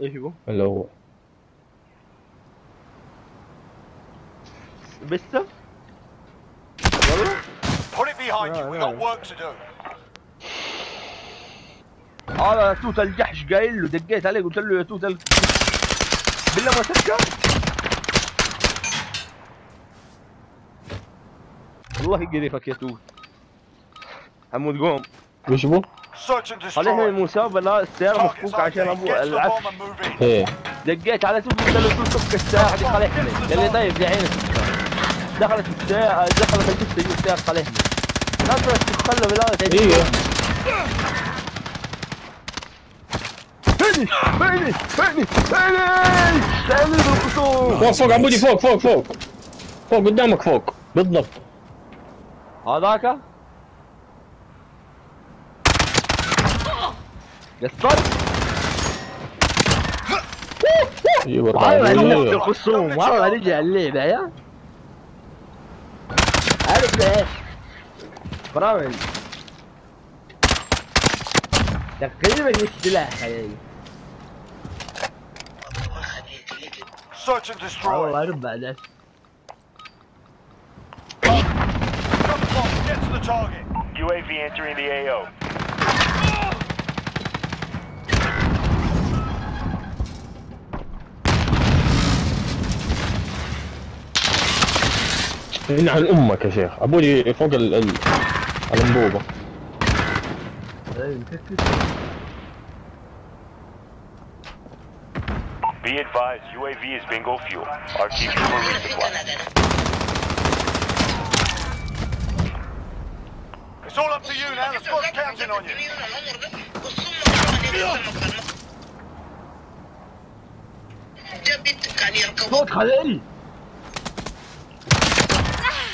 إيش هو؟ اللي هو بسه؟ والله؟ Put it behind you. No, We've no. got work to do. توتال جحش قايل له دقيت عليه قلت له يا توتال بالله ما سكر والله قريفك يا توت حمود قوم وش بو؟ خلينا. المسابقة لا السيارة مفكوكة عشان. أبو in. إيه. دقيت على توت قلت له فك الساعة. دي خليحني قال لي طيب دعينك دخلت الساعة دخلت الجثة دي الساعة خليحني نزلت تتخلى إيه. فينيش فينيش فينيش فينيش تعالي بالخصوم فوق فوق عبودي فوق فوق فوق. فوق قدامك فوق. بالضبط. هذاك؟ قصرت ايوه والله أربعة. نجي ايوه الخصوم والله نجي اللعبة يا عارف ليش؟ برامج تقريبا مش سلاح يعني Search and destroy. والله ربع ده Drop the bomb. Get to the target. UAV entering the AO. عن أمك يا شيخ عبودي فوق ال ال الانبوبه Be advised, UAV is bingo fuel. RTV for resupply. It's all up to you now. The squad's counting on you.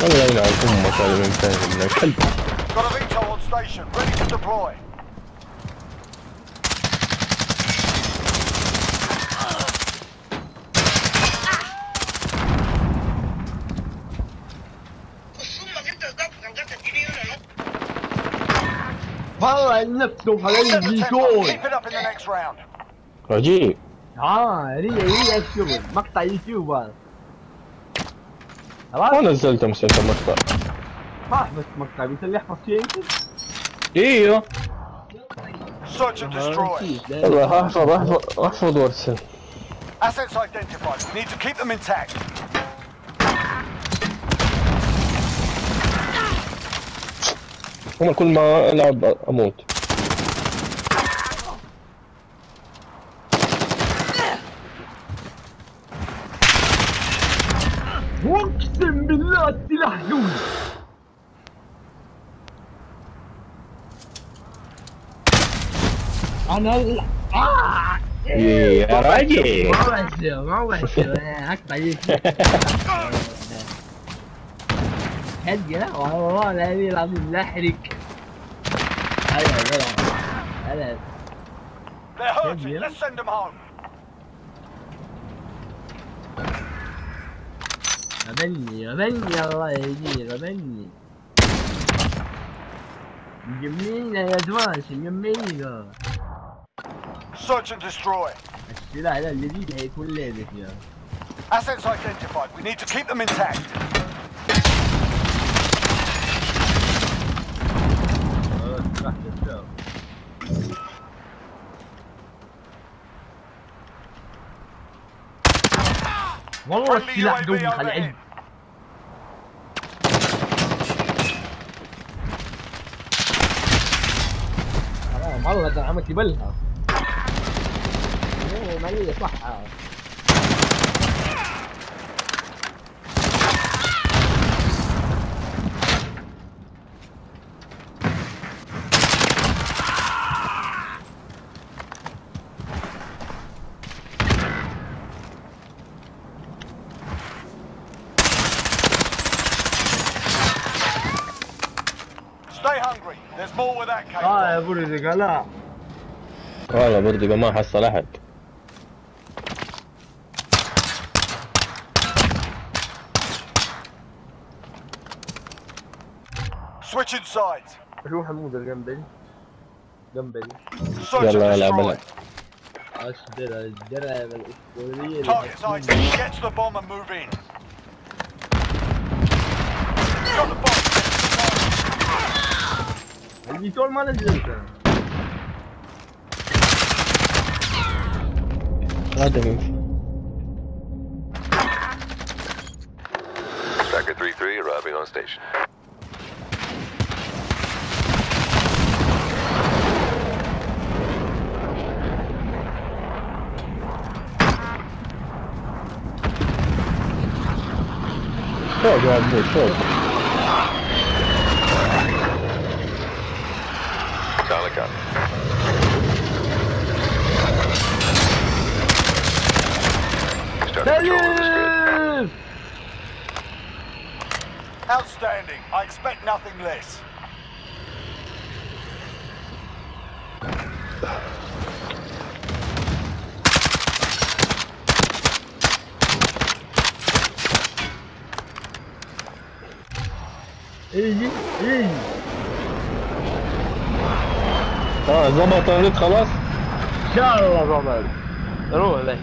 Kolejna gumma elementarna. Got a veto on station, ready to deploy. Parla il netto, parla il visore! Così! Ah, lì è lì è il mắc tay il silver! خلاص؟ ما نزلت مسلسل المقطع ما احبس مقطع. قلت لي احفظ شيء يمكن إيوه. Search and destroy. والله احفظ احفظ احفظ وارسل Assets identified. Need to keep them intact. أنا كل ما ألعب أموت اقسم بالله قوي أنا ال... آه! يا راجل ما بحسب ما أنا اقطع يوتيوب هدي لا والله العلي العظيم لا احرق هلا هلا هلا They're hurting. Yeah. Let's send them home. غبني غبني الله يهديه غبني مجمعينا يا ادفانس مجمعينا Search and destroy. السلاح ده الجديد هيكون لعبة يا Assets identified. We need to keep them intact. السلاح ده والله السلاح قوي overhead. علم حرام والله ده عملت يبلها إيه مالية صح more where that came اه يا from. برزق لا والله برضه ما حصل احد Switching sides. شوف حمود الجنبي جنبي Search and يلا يلا destroy. بلا اشتري الجرعة الاسطورية Target sites. Get to the bomb and move in. Got the bomb. Gli tol manager'ı. Hadi move. Tracker 3-3 arriving on station. Oh, God, I'm. Berlin! Outstanding. I expect nothing less. İyi, iyi. Ha, zamanları kalas. إن شاء الله ضبط روح لك.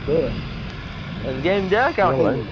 الجيم ده كان. حلو.